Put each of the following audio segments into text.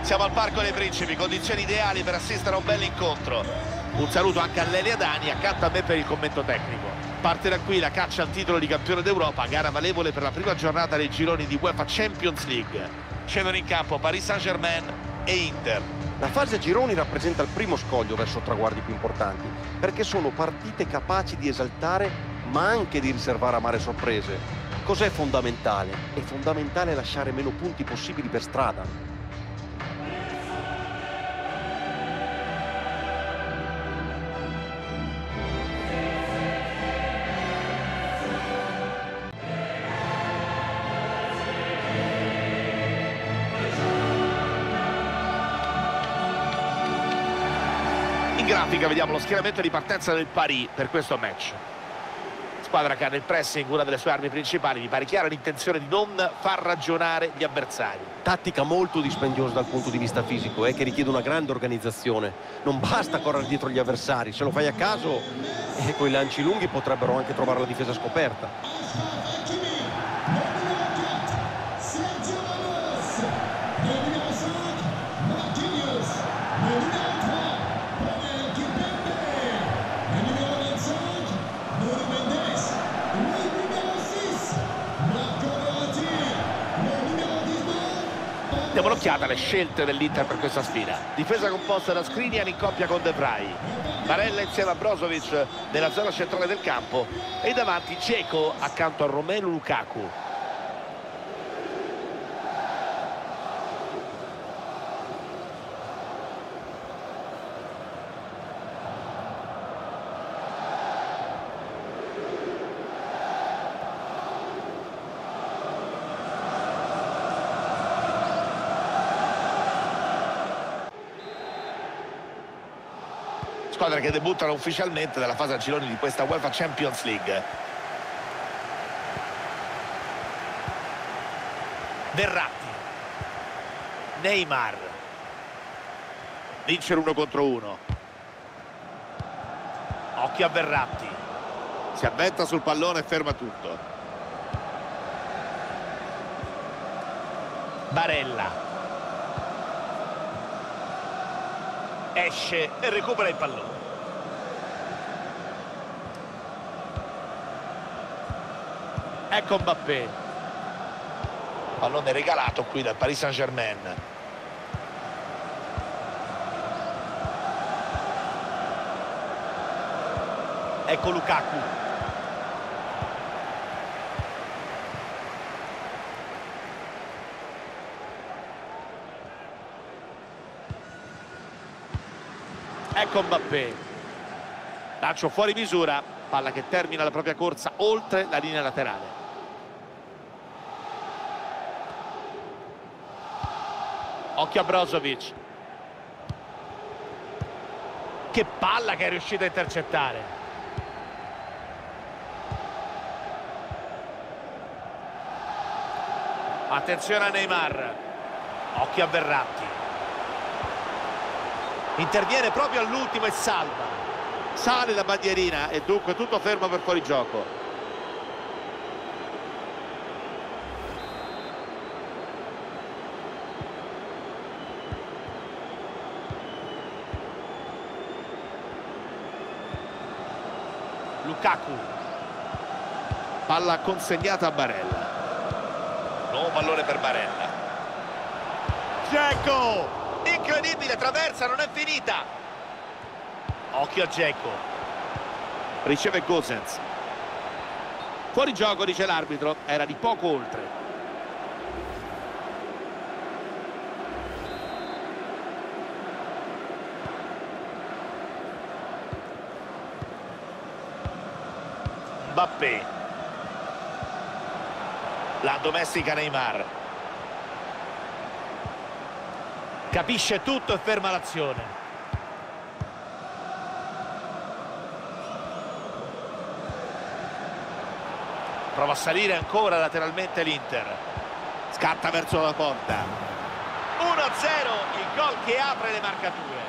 Siamo al Parco dei Principi, condizioni ideali per assistere a un bel incontro. Un saluto anche a Lelia Dani, accanto a me per il commento tecnico. Parte da qui la caccia al titolo di campione d'Europa, gara valevole per la prima giornata dei gironi di UEFA Champions League. Scendono in campo Paris Saint-Germain e Inter. La fase a gironi rappresenta il primo scoglio verso traguardi più importanti, perché sono partite capaci di esaltare, ma anche di riservare amare sorprese. Cos'è fondamentale? È fondamentale lasciare meno punti possibili per strada. Vediamo lo schieramento di partenza del Paris per questo match. Squadra che ha nel pressing una delle sue armi principali, mi pare chiara l'intenzione di non far ragionare gli avversari. Tattica molto dispendiosa dal punto di vista fisico, eh, che richiede una grande organizzazione. Non basta correre dietro gli avversari, se lo fai a caso, eh, quei lanci lunghi potrebbero anche trovare la difesa scoperta. Un'occhiata alle scelte dell'Inter per questa sfida. Difesa composta da Skriniar in coppia con De Vrij. Barella insieme a Brozovic nella zona centrale del campo e davanti Dzeko accanto a Romelu Lukaku. Squadre che debuttano ufficialmente nella fase a gironi di questa UEFA Champions League. Verratti. Neymar. Vincere uno contro uno. Occhio a Verratti. Si avventa sul pallone e ferma tutto. Barella. Esce e recupera il pallone. Ecco Mbappé. Pallone regalato qui dal Paris Saint-Germain. Ecco Lukaku ecco Mbappé. Lancio fuori misura palla che termina la propria corsa oltre la linea laterale. Occhio a Brozovic. Che palla che è riuscito a intercettare. Attenzione a Neymar. Occhio a Verratti interviene proprio all'ultimo e salva. Sale la bandierina e dunque tutto fermo per fuorigioco Lukaku. Palla consegnata a Barella. Nuovo pallone per Barella. Dzeko incredibile traversa non è finita. Occhio a Dzeko. Riceve Gosens. Fuori gioco dice l'arbitro era di poco oltre. Mbappé. La domestica Neymar capisce tutto e ferma l'azione. Prova a salire ancora lateralmente l'Inter. Scatta verso la porta. 1-0 il gol che apre le marcature.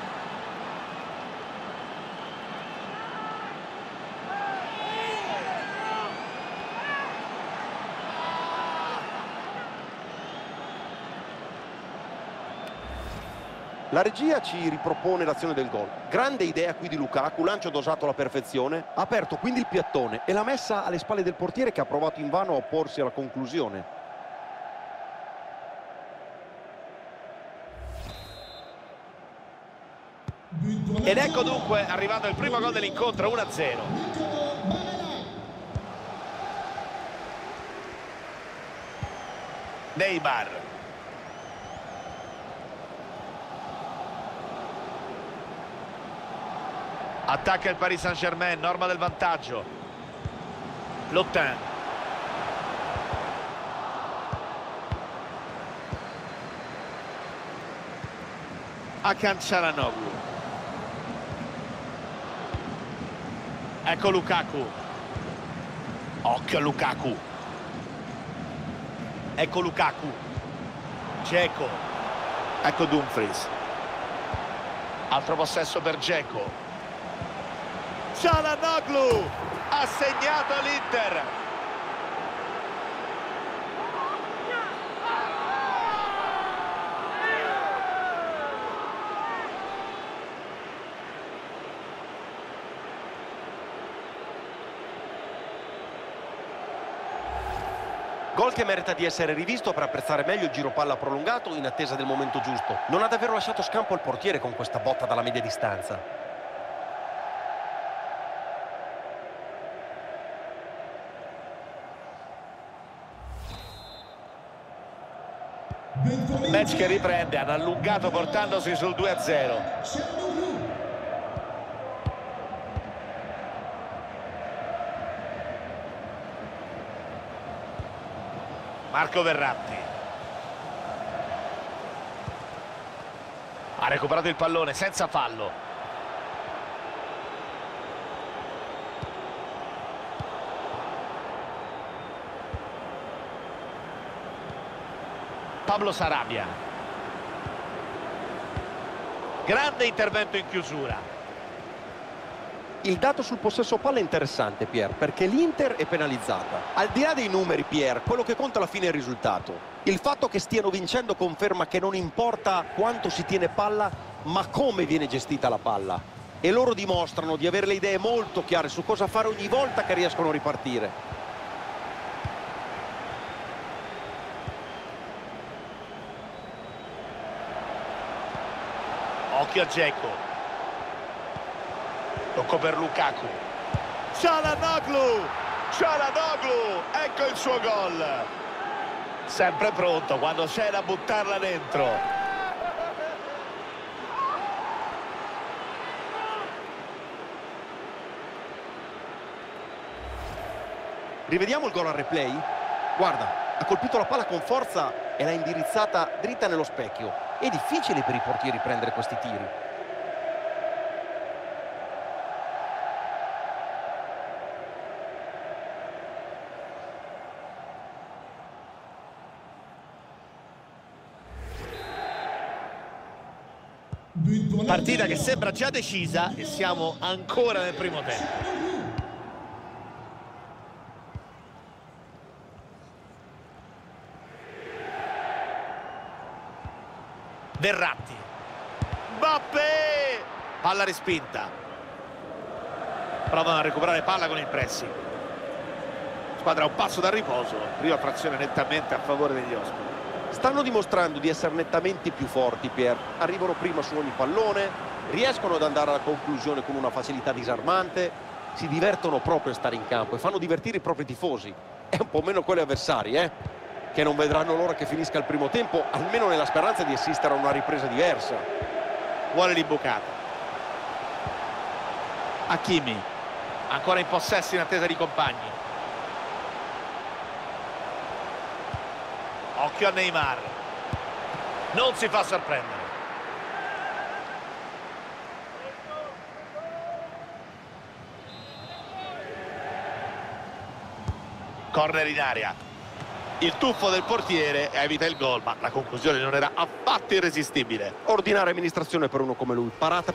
La regia ci ripropone l'azione del gol. Grande idea qui di Lukaku, lancio dosato alla perfezione. Ha aperto quindi il piattone e l'ha messa alle spalle del portiere che ha provato invano a opporsi alla conclusione. Ed ecco dunque arrivando il primo gol dell'incontro 1-0. Neymar. Attacca il Paris Saint-Germain, norma del vantaggio. Lotin. A Canciaranoglu. Ecco Lukaku. Occhio a Lukaku. Ecco Lukaku. Geco. Ecco Dumfries. Altro possesso per Geco. Cialanoglu ha segnato l'Inter. Gol che merita di essere rivisto per apprezzare meglio il giro palla prolungato in attesa del momento giusto. Non ha davvero lasciato scampo al portiere con questa botta dalla media distanza. Match che riprende, hanno allungato portandosi sul 2-0. Marco Verratti. Ha recuperato il pallone senza fallo. Pablo Sarabia. Grande intervento in chiusura. Il dato sul possesso palla è interessante, Pier, perché l'Inter è penalizzata. Al di là dei numeri, Pier, quello che conta alla fine è il risultato. Il fatto che stiano vincendo conferma che non importa quanto si tiene palla, ma come viene gestita la palla. E loro dimostrano di avere le idee molto chiare su cosa fare ogni volta che riescono a ripartire. Occhio a Dzeko. Tocco per Lukaku. Cialanoglu! Cialanoglu! Ecco il suo gol. Sempre pronto quando c'è da buttarla dentro. Rivediamo il gol al replay? Guarda, ha colpito la palla con forza e l'ha indirizzata dritta nello specchio. È difficile per i portieri prendere questi tiri. Partita che sembra già decisa e siamo ancora nel primo tempo. Verratti. Bappe! Palla respinta. Provano a recuperare palla con il pressing. Squadra a un passo dal riposo. Prima frazione nettamente a favore degli ospiti. Stanno dimostrando di essere nettamente più forti, Pier. Arrivano prima su ogni pallone, riescono ad andare alla conclusione con una facilità disarmante, si divertono proprio a stare in campo e fanno divertire i propri tifosi. È un po' meno quelli avversari, eh? Che non vedranno l'ora che finisca il primo tempo, almeno nella speranza di assistere a una ripresa diversa. Vuole l'imbucata. Hakimi. Ancora in possesso in attesa di compagni. Occhio a Neymar. Non si fa sorprendere. Corner in aria. Il tuffo del portiere evita il gol, ma la conclusione non era affatto irresistibile. Ordinare amministrazione per uno come lui, parata.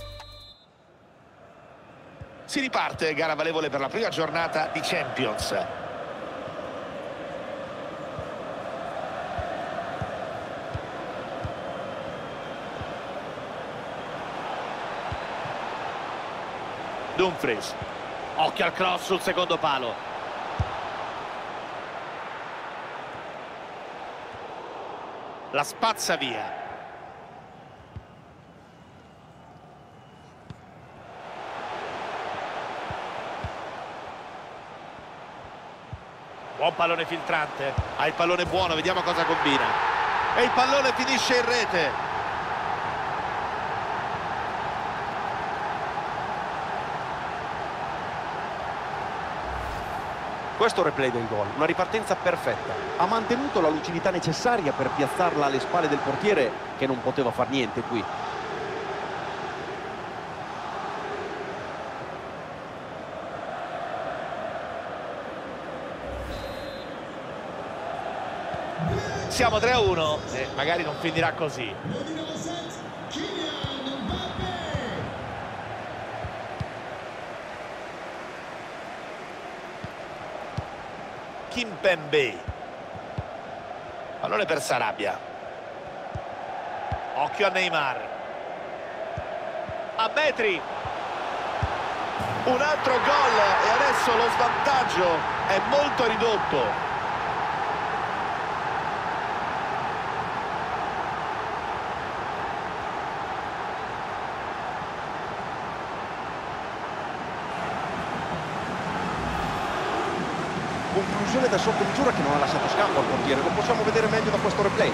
Si riparte, gara valevole per la prima giornata di Champions. Dumfries. Occhio al cross sul secondo palo. La spazza via. Buon pallone filtrante. Ha il pallone buono vediamo cosa combina. E il pallone finisce in rete Questo replay del gol, una ripartenza perfetta. Ha mantenuto la lucidità necessaria per piazzarla alle spalle del portiere che non poteva far niente qui. Siamo 3 a 1 e magari non finirà così. Kimpembe. Pallone per Sarabia. Occhio a Neymar. A metri. Un altro gol e adesso lo svantaggio è molto ridotto conclusione da sotto misura che non ha lasciato scampo al portiere lo possiamo vedere meglio da questo replay.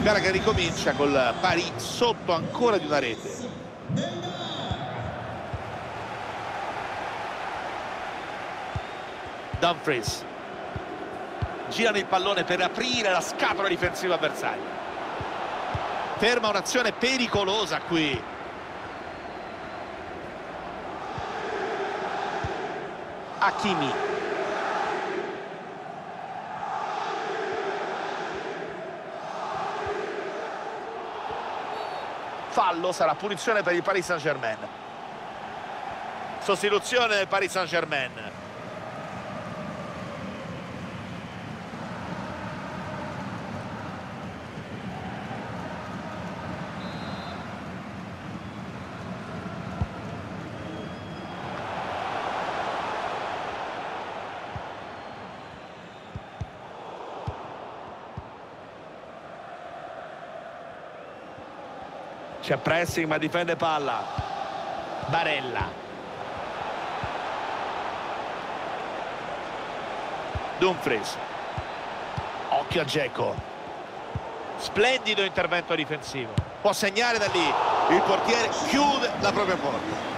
Gara che ricomincia col pari sotto ancora di una rete. Dumfries. Girano il pallone per aprire la scatola difensiva avversaria ferma un'azione pericolosa qui. Hakimi. Fallo sarà punizione per il Paris Saint-Germain. Sostituzione del Paris Saint-Germain c'è pressing ma difende palla. Barella. Dumfries. Occhio a Geco splendido intervento difensivo. Può segnare da lì. Il portiere chiude la propria porta.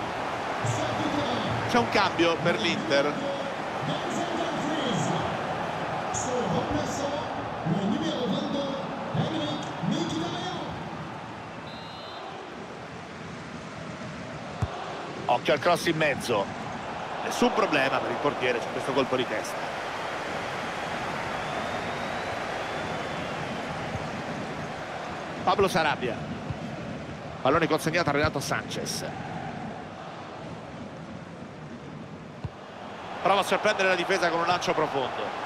C'è un cambio per l'Inter occhio al cross in mezzo. Nessun problema per il portiere c'è questo colpo di testa. Pablo Sarabia. Pallone consegnato a Renato Sanchez. Prova a sorprendere la difesa con un lancio profondo.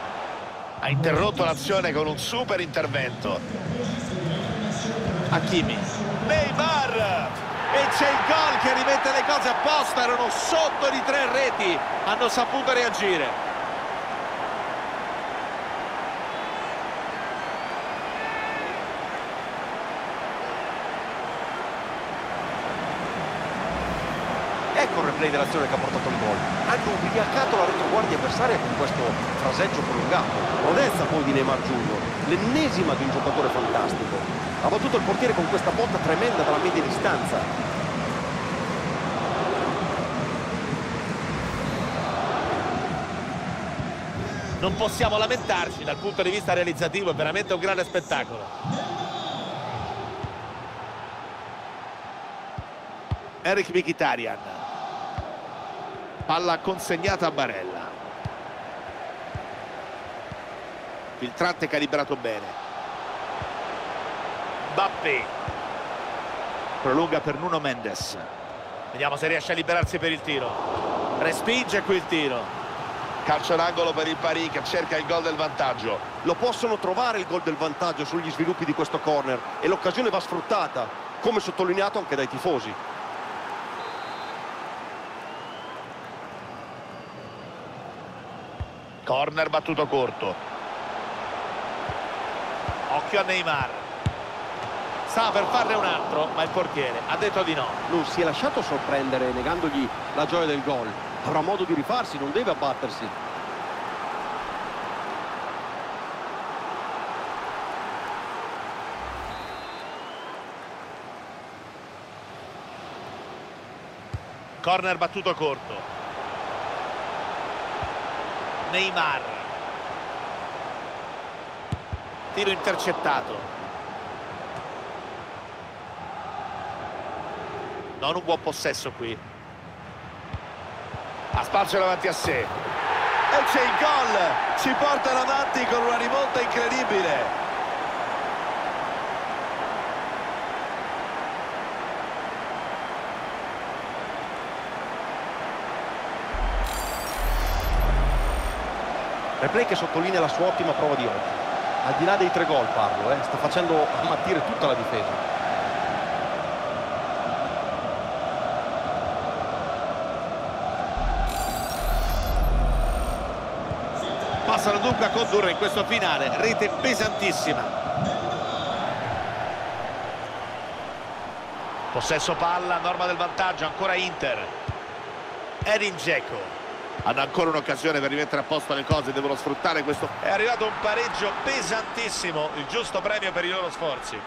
Ha interrotto l'azione con un super intervento. Hakimi. Neymar e c'è il gol che rimette le cose a posto erano sotto di tre reti hanno saputo reagire. Ecco il replay dell'azione che il gol. Hanno ubriacato la retroguardia avversaria con questo fraseggio prolungato. Prodezza poi di Neymar Junior, l'ennesima di un giocatore fantastico. Ha battuto il portiere con questa botta tremenda dalla media distanza. non possiamo lamentarci dal punto di vista realizzativo è veramente un grande spettacolo Eric Mkhitaryan palla consegnata a Barella. Filtrante calibrato bene. Bappe prolunga per Nuno Mendes. Vediamo se riesce a liberarsi per il tiro. Respinge qui il tiro. Calcio d'angolo per il Paris che cerca il gol del vantaggio. Lo possono trovare il gol del vantaggio sugli sviluppi di questo corner e l'occasione va sfruttata come sottolineato anche dai tifosi corner battuto corto occhio a Neymar sta per farne un altro ma il portiere ha detto di no non si è lasciato sorprendere negandogli la gioia del gol avrà modo di rifarsi, non deve abbattersi. Corner battuto corto. Neymar. Tiro intercettato. Non un buon possesso qui ha spazio davanti a sé e c'è il gol ci porta avanti con una rimonta incredibile Replay che sottolinea la sua ottima prova di oggi. Al di là dei tre gol parlo, eh, sta facendo ammattire tutta la difesa. Passano dunque a condurre in questo finale rete pesantissima. Possesso palla, norma del vantaggio ancora Inter. Edin Dzeko hanno ancora un'occasione per rimettere a posto le cose devono sfruttare questo è arrivato un pareggio pesantissimo il giusto premio per i loro sforzi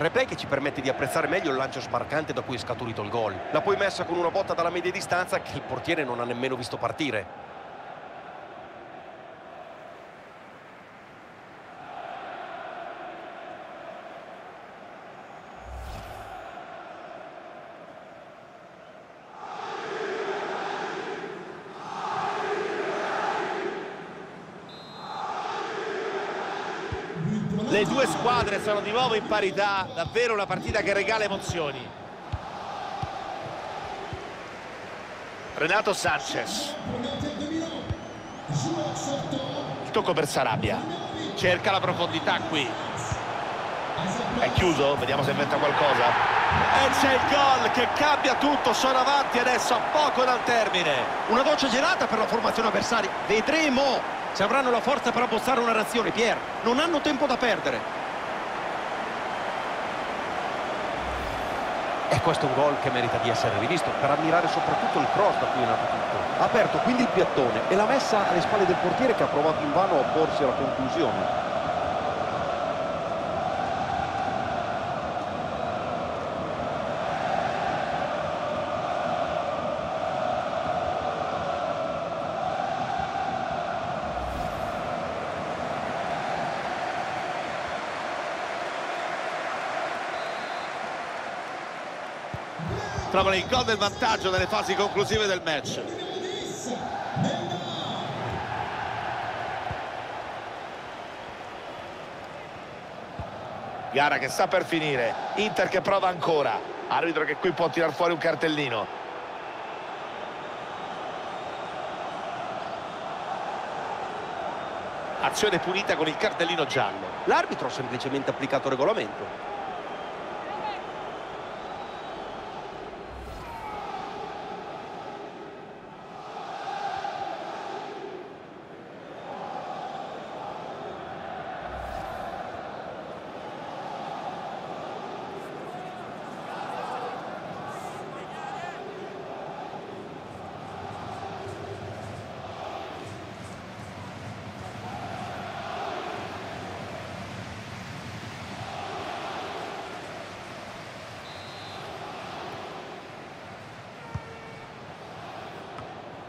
Replay che ci permette di apprezzare meglio il lancio sbarcante da cui è scaturito il gol. La poi messa con una botta dalla media distanza che il portiere non ha nemmeno visto partire. Le due squadre sono di nuovo in parità davvero una partita che regala emozioni. Renato Sanchez. Il tocco per Sarabia. Cerca la profondità qui. È chiuso? vediamo se inventa qualcosa e c'è il gol che cambia tutto sono avanti adesso a poco dal termine una doccia gelata per la formazione avversaria vedremo se avranno la forza per abbozzare una reazione, Pier. Non hanno tempo da perdere. E questo è un gol che merita di essere rivisto per ammirare soprattutto il cross da cui è nato tutto. Ha aperto quindi il piattone e l'ha messa alle spalle del portiere che ha provato invano a porsi alla conclusione. Trovano il gol del vantaggio nelle fasi conclusive del match. Gara che sta per finire. Inter che prova ancora. Arbitro che qui può tirar fuori un cartellino. Azione punita con il cartellino giallo. L'arbitro ha semplicemente applicato il regolamento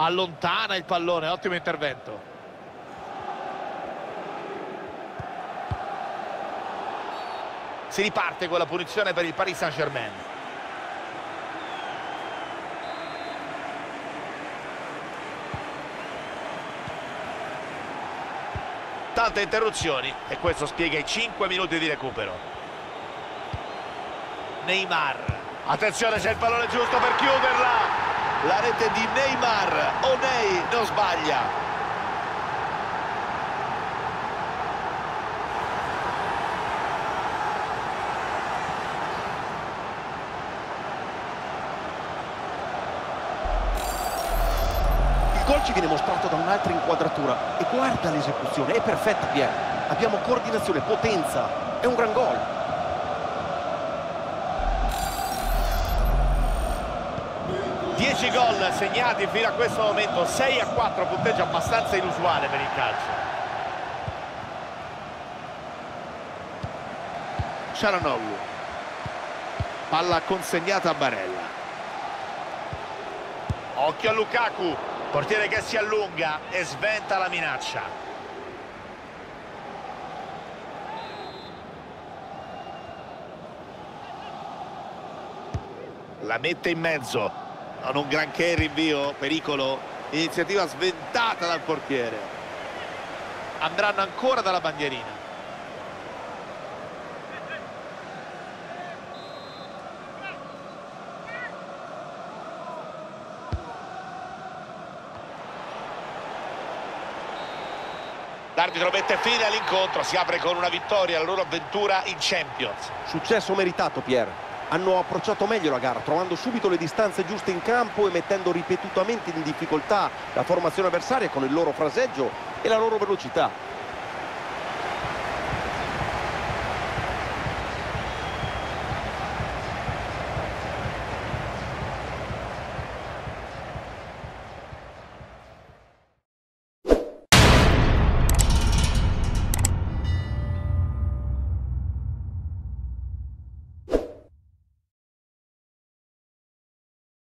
allontana il pallone, ottimo intervento. Si riparte con la punizione per il Paris Saint-Germain. Tante interruzioni e questo spiega i 5 minuti di recupero. Neymar. Attenzione, c'è il pallone giusto per chiuderla la rete di Neymar. Onei non sbaglia. Il gol ci viene mostrato da un'altra inquadratura. E guarda l'esecuzione è perfetta Pier abbiamo coordinazione, potenza. È un gran gol 10 gol segnati fino a questo momento 6 a 4 punteggio abbastanza inusuale per il calcio. Sharanoglu palla consegnata a Barella. Occhio a Lukaku portiere che si allunga e sventa la minaccia. La mette in mezzo non un granché rinvio, pericolo, iniziativa sventata dal portiere. Andranno ancora dalla bandierina. L'arbitro mette fine all'incontro, si apre con una vittoria la loro avventura in Champions. Successo meritato, Pierre hanno approcciato meglio la gara, trovando subito le distanze giuste in campo e mettendo ripetutamente in difficoltà la formazione avversaria con il loro fraseggio e la loro velocità.